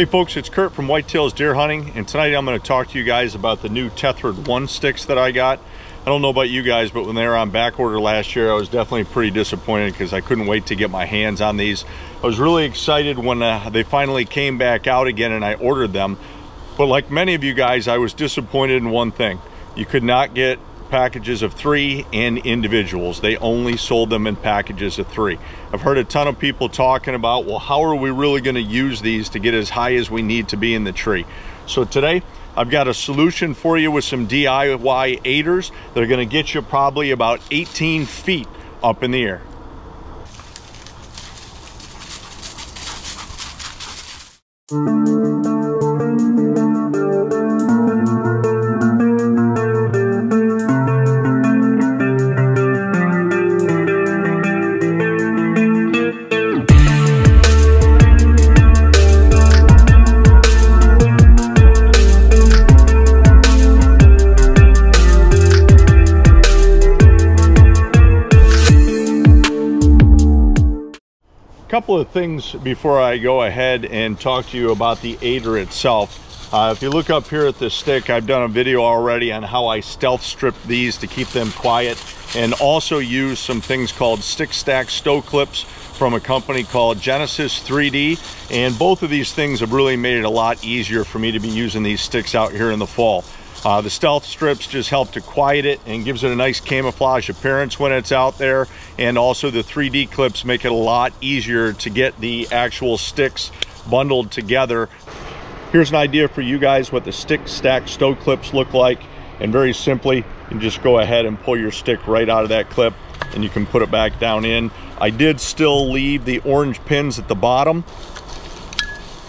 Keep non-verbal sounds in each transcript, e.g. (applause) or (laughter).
Hey folks, it's Kurt from Whitetails Deer Hunting, and tonight I'm going to talk to you guys about the new Tethrd 1 sticks that I got. I don't know about you guys, but when they were on back order last year, I was definitely pretty disappointed because I couldn't wait to get my hands on these. I was really excited when uh, they finally came back out again and I ordered them. But like many of you guys, I was disappointed in one thing. You could not get packages of three and individuals. They only sold them in packages of three. I've heard a ton of people talking about, well, how are we really gonna use these to get as high as we need to be in the tree? So today, I've got a solution for you with some DIY aiders that are gonna get you probably about 18 feet up in the air. Couple of things before I go ahead and talk to you about the aider itself. Uh, if you look up here at the stick, I've done a video already on how I stealth strip these to keep them quiet and also use some things called stick stack stow clips from a company called Genesis 3D. And both of these things have really made it a lot easier for me to be using these sticks out here in the fall. Uh, the stealth strips just help to quiet it and gives it a nice camouflage appearance when it's out there. And also the 3D clips make it a lot easier to get the actual sticks bundled together. Here's an idea for you guys what the stick stack stow clips look like. And very simply, you just go ahead and pull your stick right out of that clip and you can put it back down in. I did still leave the orange pins at the bottom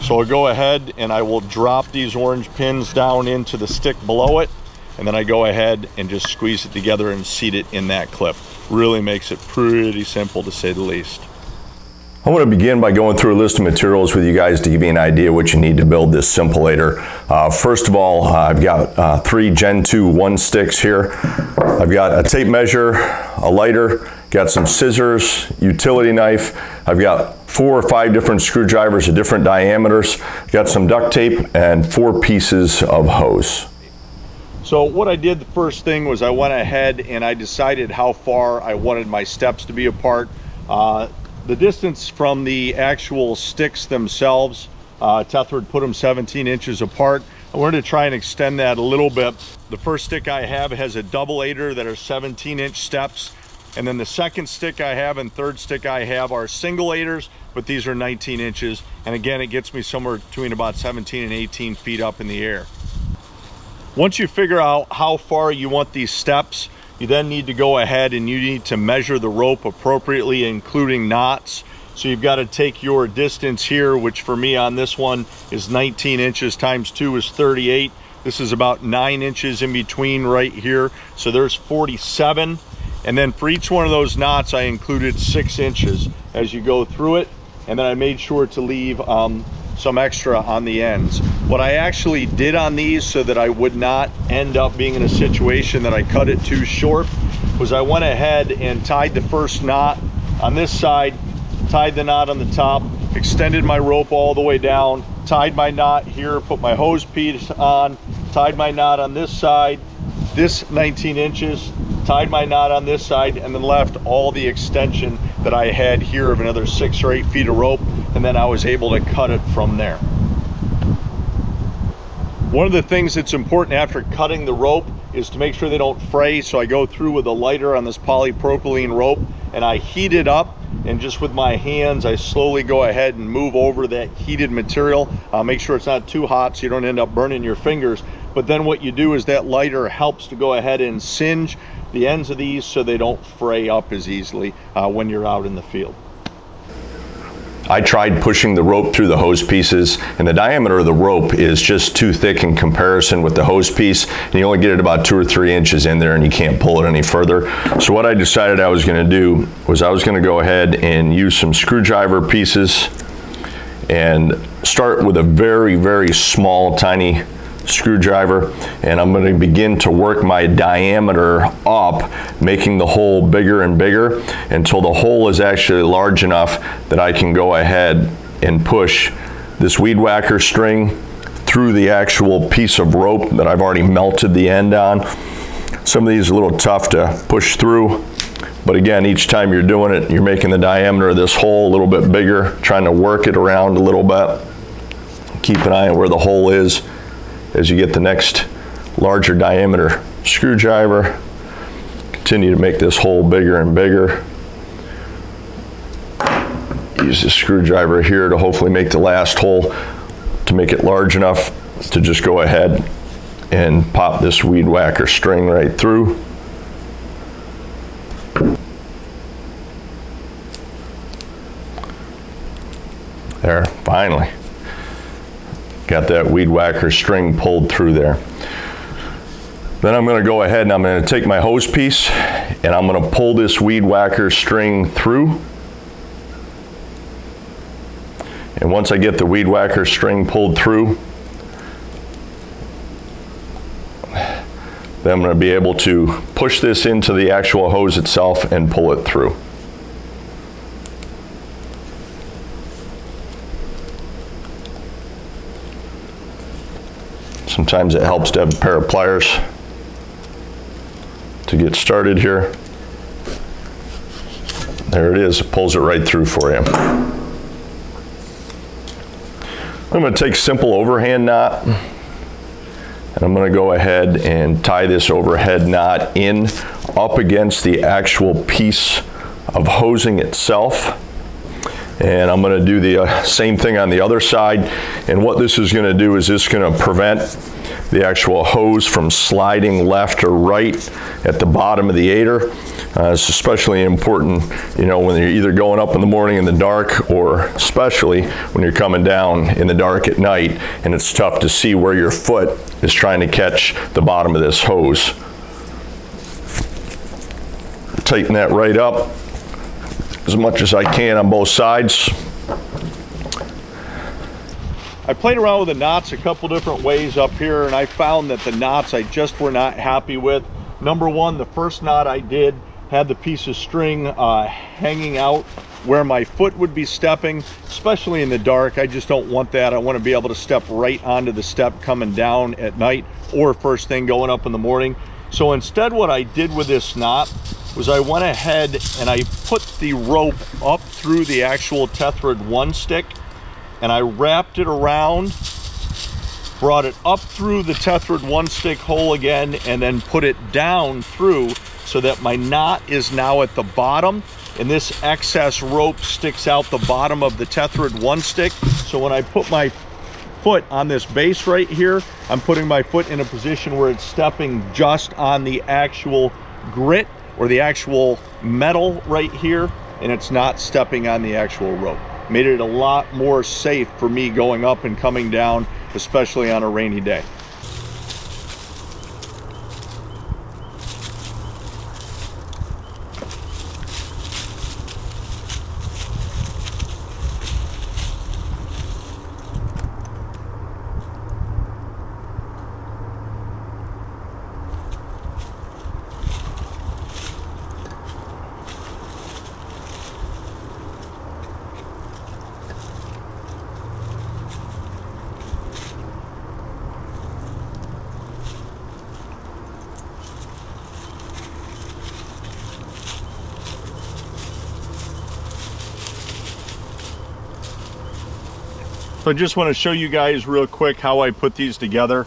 so I'll go ahead and I will drop these orange pins down into the stick below it. And then I go ahead and just squeeze it together and seat it in that clip. Really makes it pretty simple to say the least. I want to begin by going through a list of materials with you guys to give you an idea what you need to build this simple aider. Uh, first of all, uh, I've got uh, three Gen 2 one sticks here. I've got a tape measure, a lighter, got some scissors, utility knife. I've got four or five different screwdrivers of different diameters. Got some duct tape and four pieces of hose. So what I did the first thing was I went ahead and I decided how far I wanted my steps to be apart. Uh, the distance from the actual sticks themselves, uh, put them 17 inches apart. I wanted to try and extend that a little bit. The first stick I have has a double aider that are 17 inch steps. And then the second stick I have and third stick I have are single aiders, but these are 19 inches. And again, it gets me somewhere between about 17 and 18 feet up in the air. Once you figure out how far you want these steps, you then need to go ahead and you need to measure the rope appropriately, including knots. So you've got to take your distance here, which for me on this one is 19 inches times two is 38. This is about nine inches in between right here. So there's 47. And then for each one of those knots, I included six inches as you go through it. And then I made sure to leave um, some extra on the ends. What I actually did on these so that I would not end up being in a situation that I cut it too short was I went ahead and tied the first knot on this side, tied the knot on the top, extended my rope all the way down, tied my knot here, put my hose piece on, tied my knot on this side, this 19 inches, tied my knot on this side, and then left all the extension that I had here of another six or eight feet of rope, and then I was able to cut it from there. One of the things that's important after cutting the rope is to make sure they don't fray. So I go through with a lighter on this polypropylene rope and I heat it up and just with my hands, I slowly go ahead and move over that heated material. Uh, make sure it's not too hot so you don't end up burning your fingers. But then what you do is that lighter helps to go ahead and singe the ends of these so they don't fray up as easily uh, when you're out in the field. I tried pushing the rope through the hose pieces and the diameter of the rope is just too thick in comparison with the hose piece and you only get it about two or three inches in there and you can't pull it any further. So what I decided I was gonna do was I was gonna go ahead and use some screwdriver pieces and start with a very, very small, tiny screwdriver and I'm going to begin to work my diameter up making the hole bigger and bigger until the hole is actually large enough that I can go ahead and push this weed whacker string through the actual piece of rope that I've already melted the end on. Some of these are a little tough to push through, but again, each time you're doing it, you're making the diameter of this hole a little bit bigger, trying to work it around a little bit. Keep an eye on where the hole is as you get the next larger diameter screwdriver. Continue to make this hole bigger and bigger. Use the screwdriver here to hopefully make the last hole to make it large enough to just go ahead and pop this weed whacker string right through. There, finally. Got that weed whacker string pulled through there. Then I'm gonna go ahead and I'm gonna take my hose piece and I'm gonna pull this weed whacker string through. And once I get the weed whacker string pulled through, then I'm gonna be able to push this into the actual hose itself and pull it through. Sometimes it helps to have a pair of pliers to get started here. There it is, it pulls it right through for you. I'm going to take simple overhand knot and I'm going to go ahead and tie this overhead knot in up against the actual piece of hosing itself. And I'm going to do the uh, same thing on the other side. And what this is going to do is this going to prevent the actual hose from sliding left or right at the bottom of the aider. Uh, it's especially important, you know, when you're either going up in the morning in the dark or especially when you're coming down in the dark at night and it's tough to see where your foot is trying to catch the bottom of this hose. Tighten that right up as much as I can on both sides. I played around with the knots a couple different ways up here and I found that the knots I just were not happy with. Number one, the first knot I did had the piece of string uh, hanging out where my foot would be stepping, especially in the dark. I just don't want that. I want to be able to step right onto the step coming down at night or first thing going up in the morning. So instead what I did with this knot was I went ahead and I put the rope up through the actual Tethrd one stick and I wrapped it around, brought it up through the Tethrd one stick hole again, and then put it down through so that my knot is now at the bottom and this excess rope sticks out the bottom of the Tethrd one stick. So when I put my foot on this base right here, I'm putting my foot in a position where it's stepping just on the actual grit or the actual metal right here and it's not stepping on the actual rope made it a lot more safe for me going up and coming down, especially on a rainy day. I just want to show you guys real quick how I put these together.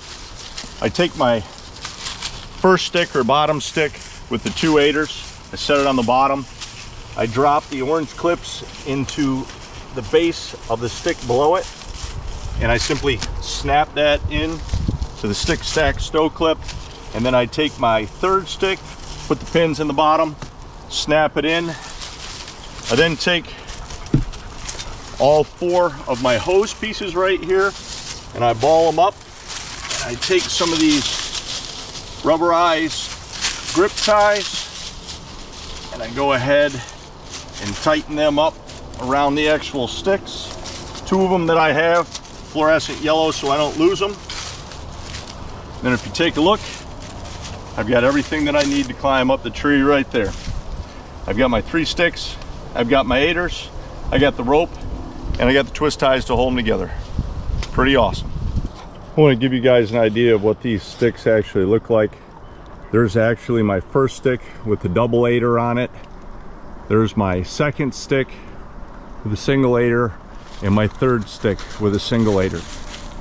I take my first stick or bottom stick with the two aiders. I set it on the bottom. I drop the orange clips into the base of the stick below it. And I simply snap that in to the stick stack stow clip. And then I take my third stick, put the pins in the bottom, snap it in. I then take all four of my hose pieces right here and I ball them up. I take some of these rubberized grip ties and I go ahead and tighten them up around the actual sticks. Two of them that I have fluorescent yellow so I don't lose them. Then if you take a look, I've got everything that I need to climb up the tree right there. I've got my three sticks, I've got my aiders, I got the rope, and I got the twist ties to hold them together. Pretty awesome. I want to give you guys an idea of what these sticks actually look like. There's actually my first stick with the double aider on it. There's my second stick with a single aider and my third stick with a single aider.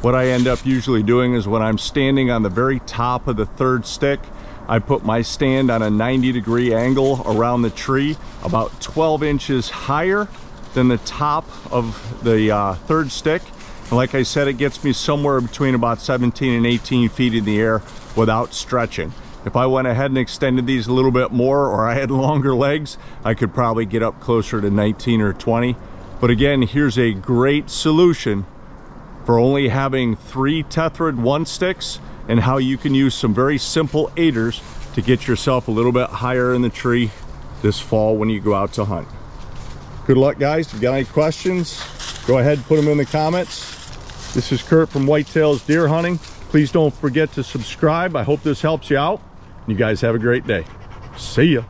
What I end up usually doing is when I'm standing on the very top of the third stick, I put my stand on a 90 degree angle around the tree, about 12 inches higher than the top of the uh, third stick. And like I said, it gets me somewhere between about 17 and 18 feet in the air without stretching. If I went ahead and extended these a little bit more or I had (laughs) longer legs, I could probably get up closer to 19 or 20. But again, here's a great solution for only having three Tethrd one sticks and how you can use some very simple aiders to get yourself a little bit higher in the tree this fall when you go out to hunt. Good luck guys. If you got any questions, go ahead and put them in the comments. This is Kurt from Whitetails Deer Hunting. Please don't forget to subscribe. I hope this helps you out. You guys have a great day. See ya.